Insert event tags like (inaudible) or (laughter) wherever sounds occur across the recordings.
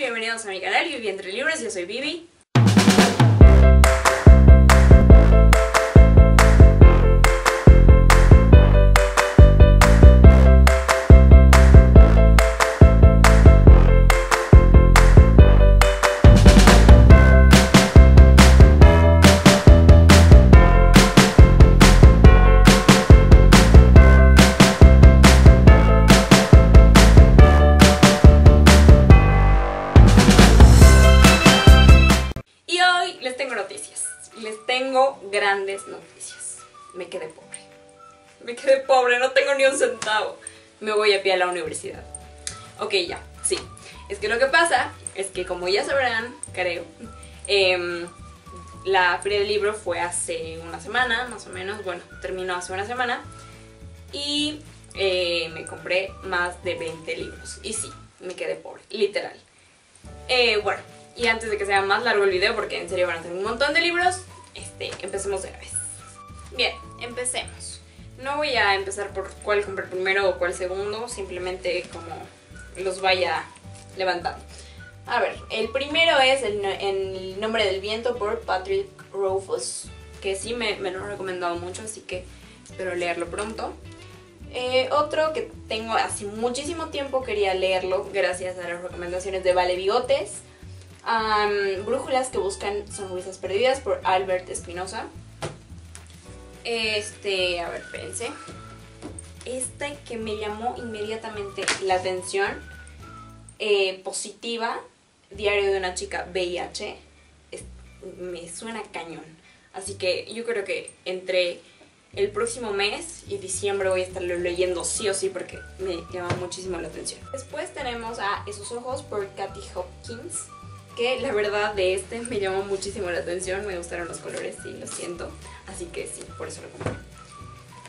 bienvenidos a mi canal Vivi Entre Libros, yo soy Vivi. Me quedé pobre, no tengo ni un centavo. Me voy a pie a la universidad. Ok, ya, sí. Es que lo que pasa es que como ya sabrán, creo, em, la feria del libro fue hace una semana, más o menos. Bueno, terminó hace una semana. Y eh, me compré más de 20 libros. Y sí, me quedé pobre, literal. Eh, bueno, y antes de que sea más largo el video, porque en serio van a ser un montón de libros, este, empecemos de una vez. Bien, empecemos. No voy a empezar por cuál comprar primero o cuál segundo, simplemente como los vaya levantando. A ver, el primero es el, no- el nombre del viento por Patrick Rothfuss, que sí me, me lo han recomendado mucho, así que espero leerlo pronto. Eh, otro que tengo hace muchísimo tiempo quería leerlo gracias a las recomendaciones de Vale Bigotes. Brújulas que buscan sonrisas perdidas por Albert Espinosa. Este, a ver, espérense. Este que me llamó inmediatamente la atención, eh, positiva, Diario de una chica VIH, es- me suena cañón. Así que yo creo que entre el próximo mes y diciembre voy a estarlo leyendo sí o sí porque me llama muchísimo la atención. Después tenemos a Esos Ojos por Kathy Hopkins, que la verdad de este me llamó muchísimo la atención, me gustaron los colores, sí, lo siento, así que sí, por eso lo compré.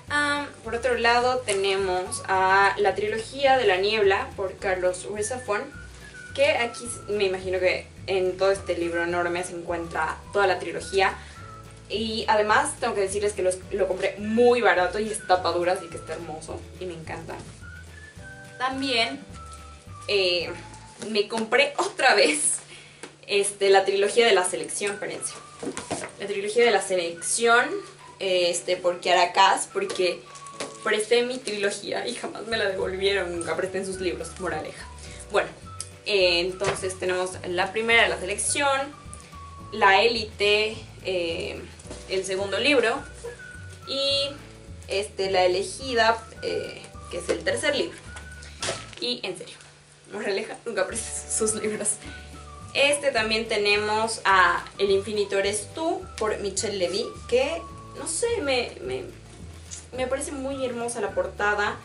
Ah, por otro lado tenemos a la trilogía de la niebla por Carlos Rizafón, que aquí me imagino que en todo este libro enorme se encuentra toda la trilogía. Y además tengo que decirles que los- lo compré muy barato y es tapa dura, así que está hermoso y me encanta. También eh, me compré otra vez este, la trilogía de la selección, espérense. La trilogía de la selección este, por Kiara porque presté mi trilogía y jamás me la devolvieron, nunca presté en sus libros, moraleja. Bueno, eh, entonces tenemos la primera de la selección, la élite, eh, el segundo libro y este, la elegida, eh, que es el tercer libro. Y en serio, moraleja, nunca presté sus libros. Este también tenemos a El infinito eres tú por Michelle Levy, que no sé, me, me, me parece muy hermosa la portada.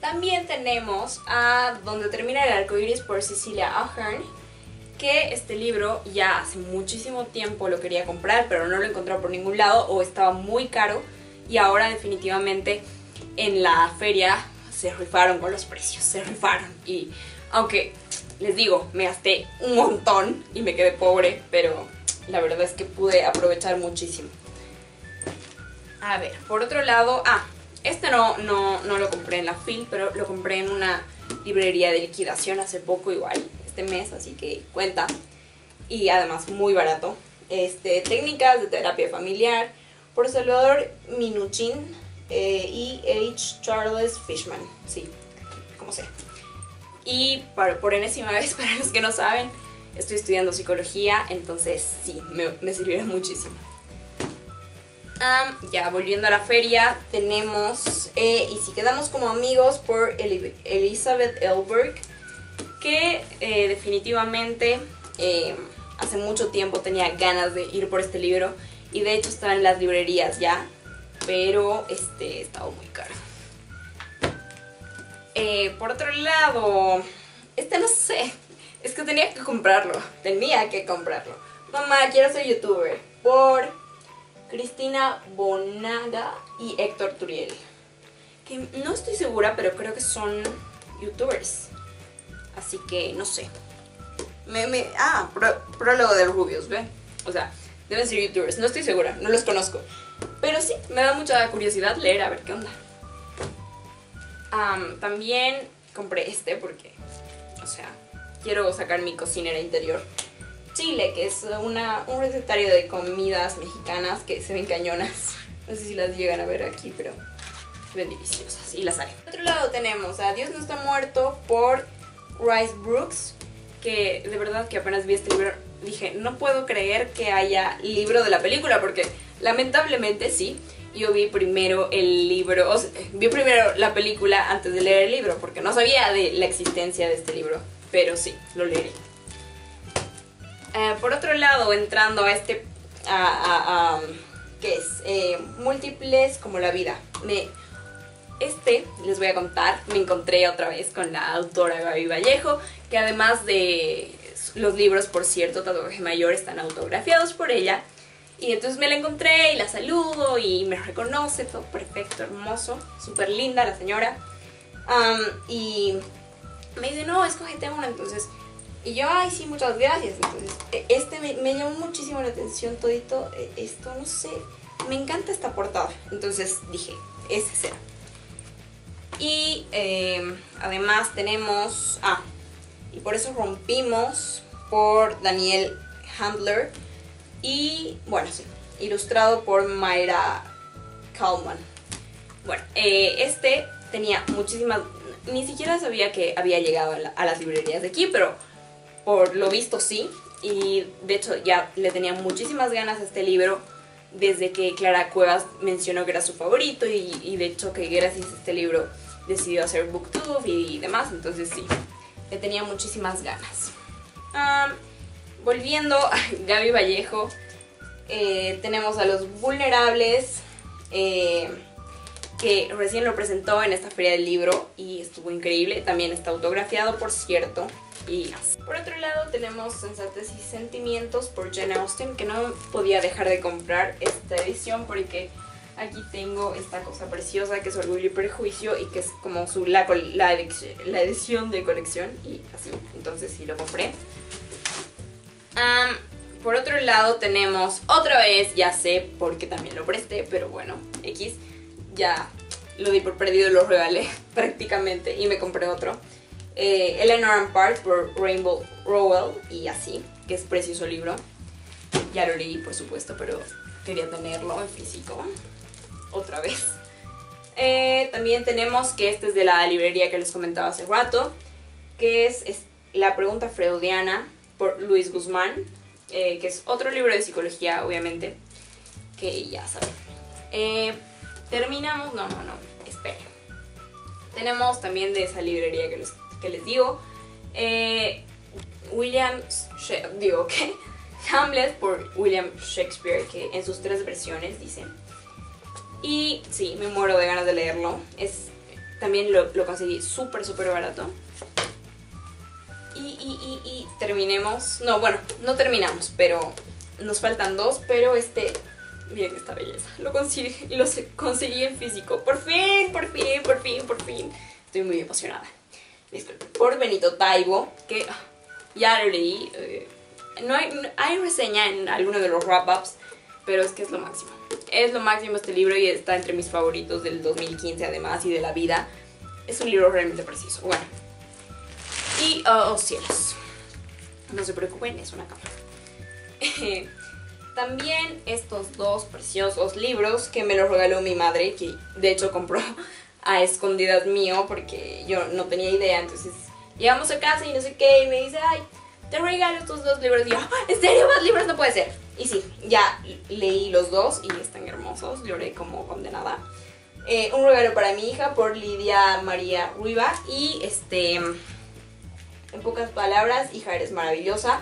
También tenemos a Donde termina el arco iris por Cecilia Ahern, que este libro ya hace muchísimo tiempo lo quería comprar, pero no lo encontré por ningún lado o estaba muy caro. Y ahora definitivamente en la feria se rifaron con los precios, se rifaron. Y aunque les digo, me gasté un montón y me quedé pobre, pero la verdad es que pude aprovechar muchísimo. A ver, por otro lado, ah, este no, no, no lo compré en la FIL, pero lo compré en una librería de liquidación hace poco igual, este mes, así que cuenta. Y además muy barato. Este, técnicas de terapia familiar por Salvador Minuchin eh, y H. Charles Fishman, sí, como sea. Y para- por enésima vez, (laughs) para los que no saben, estoy estudiando psicología, entonces sí, me, me sirvieron muchísimo. Ya, volviendo a la feria, tenemos eh, Y si quedamos como amigos por Eli- Elizabeth Elberg, que eh, definitivamente eh, hace mucho tiempo tenía ganas de ir por este libro y de hecho está en las librerías ya, pero este estaba muy caro. Eh, por otro lado, este no sé, es que tenía que comprarlo, tenía que comprarlo. Mamá, quiero ser youtuber, por Cristina Bonaga y Héctor Turiel. Que no estoy segura, pero creo que son youtubers. Así que no sé. Me, me, ah, pró- prólogo de Rubios, ¿ve? O sea, deben ser youtubers. No estoy segura, no los conozco. Pero sí, me da mucha curiosidad leer a ver qué onda. Am, también compré este porque, o sea, quiero sacar mi cocinera interior. Chile, que es una, un recetario de comidas mexicanas que se ven cañonas. (laughs) No sé si las llegan a ver aquí, pero se ven deliciosas y las haré. Por otro lado tenemos a Dios no está muerto por Rice Brooks, que de verdad que apenas vi este libro dije, no puedo creer que haya libro de la película, porque lamentablemente sí, yo vi primero el libro, o sea, vi primero la película antes de leer el libro, porque no sabía de la existencia de este libro, pero sí, lo leeré. Eh, por otro lado, entrando a este, a, a, ¿qué es? Eh, múltiples como la vida. Me, este, les voy a contar, me encontré otra vez con la autora Gaby Vallejo, que además de los libros, por cierto, Tatuaje Mayor, están autografiados por ella. Y entonces me la encontré y la saludo y me reconoce, todo perfecto, hermoso, súper linda la señora. y me dice, no, escógete una, entonces... Y yo, ay, sí, muchas gracias. Entonces, e, este me, me llamó muchísimo la atención, todito, e, esto, no sé, me encanta esta portada. Entonces dije, ese será. Y eh, además tenemos, ah, y por eso rompimos por Daniel Handler y, bueno, sí, ilustrado por Mayra Kalman. Bueno, eh, este tenía muchísimas, ni siquiera sabía que había llegado a, las librerías de aquí, pero por lo visto sí, y de hecho ya le tenía muchísimas ganas a este libro desde que Clara Cuevas mencionó que era su favorito y, de hecho que gracias a este libro decidió hacer booktube y, demás, entonces sí, le tenía muchísimas ganas. Volviendo a Gaby Vallejo, eh, tenemos a los vulnerables, eh, que recién lo presentó en esta feria del libro y estuvo increíble, también está autografiado por cierto. Y por otro lado tenemos Sensatez y Sentimientos por Jane Austen, que no podía dejar de comprar esta edición porque Aquí tengo esta cosa preciosa que es Orgullo y Prejuicio y que es como su, la, la, edición de colección y así. Entonces sí lo compré. Por otro lado tenemos otra vez, ya sé porque también lo presté, pero bueno, X, ya lo di por perdido, lo regalé (laughs) prácticamente y me compré otro. Eh, Eleanor and Park por Rainbow Rowell y así, que es precioso libro. Ya lo leí, por supuesto, pero quería tenerlo en físico otra vez. Eh, también tenemos que este es de la librería que les comentaba hace rato, que es, La pregunta freudiana por Luis Guzmán, eh, que es otro libro de psicología, obviamente, que ya saben. Eh, terminamos, no, no, no, esperen. Tenemos también de esa librería que les, que les digo, William, digo, ¿qué? (laughs) Hamlet por William Shakespeare, que en sus tres versiones dicen y sí, me muero de ganas de leerlo. Es, también lo, conseguí súper, súper barato. Y, y, y, y terminemos. No, bueno, no terminamos, pero nos faltan dos. Pero este, miren esta belleza. Lo conseguí, lo conseguí en físico. Por fin, por fin, por fin, por fin. Estoy muy emocionada. Disculpen. Por Benito Taibo, que ah, ya lo leí. Eh, no hay, hay reseña en alguno de los wrap-ups, pero es que es lo máximo. Es lo máximo este libro y está entre mis favoritos del 2015 además y de la vida. Es un libro realmente preciso. Bueno. Y, oh, oh cielos. No se preocupen, es una cámara. (laughs) También estos dos preciosos libros que me los regaló mi madre, que de hecho compró (laughs) a escondidas mío porque yo no tenía idea. Entonces llegamos a casa y no sé qué, y me dice, ay, te regalo estos dos libros. Y yo, ¿en serio más libros? No puede ser. Y sí, ya leí los dos y están hermosos. Lloré como condenada. Eh, un regalo para mi hija por Lidia María Ruiva. Y este, en pocas palabras, hija, eres maravillosa.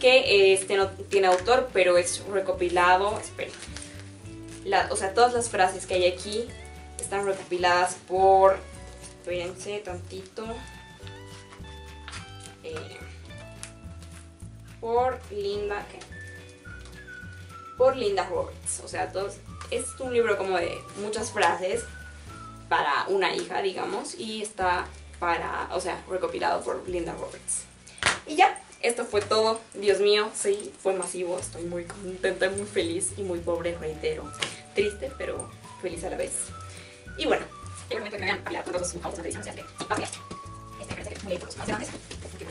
Que este no tiene autor, pero es recopilado. Espera. o sea, todas las frases que hay aquí están recopiladas por. Espérense tantito. Eh, por Linda, Por Linda Roberts. O sea, todos, es un libro como de muchas frases para una hija, digamos, y está para, o sea, recopilado por Linda Roberts. Y ya, esto fue todo. Dios mío, sí, fue masivo. Estoy muy contenta, muy feliz y muy pobre, reitero. Triste, pero feliz a la vez. Y bueno, igualmente me todos sus de edición, este parece que muy por los más grandes, que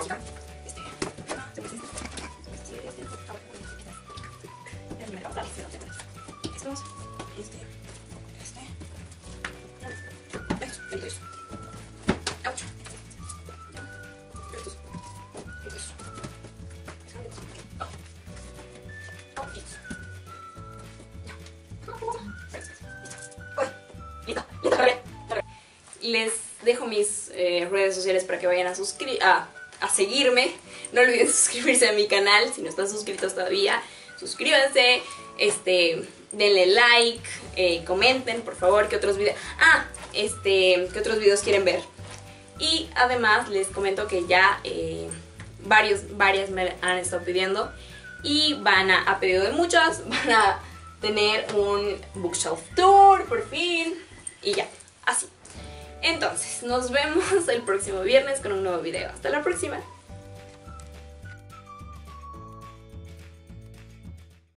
les dejo mis eh, redes sociales para que vayan a a, a seguirme. No olviden (laughs) suscribirse a mi canal si no están suscritos todavía. Suscríbanse, este, denle like, eh, comenten por favor qué otros videos. Ah, este, qué otros videos quieren ver. Y además les comento que ya eh, varios, varias me han estado pidiendo y van a, a pedido de muchas, (laughs) van a tener un bookshelf tour por fin y ya, así. Entonces, nos vemos el próximo viernes con un nuevo video. Hasta la próxima.